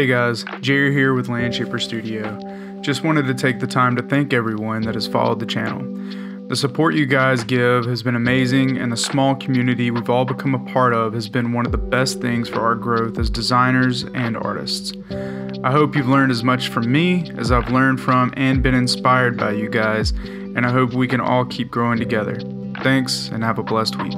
Hey guys, Jerry here with Landshaper Studio. Just wanted to take the time to thank everyone that has followed the channel. The support you guys give has been amazing, and the small community we've all become a part of has been one of the best things for our growth as designers and artists. I hope you've learned as much from me as I've learned from and been inspired by you guys, and I hope we can all keep growing together. Thanks, and have a blessed week.